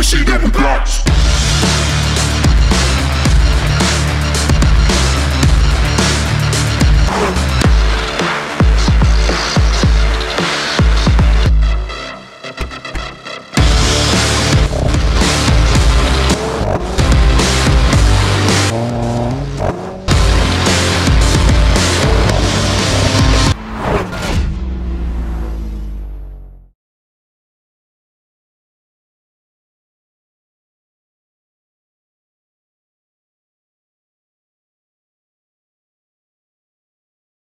we see them blocks.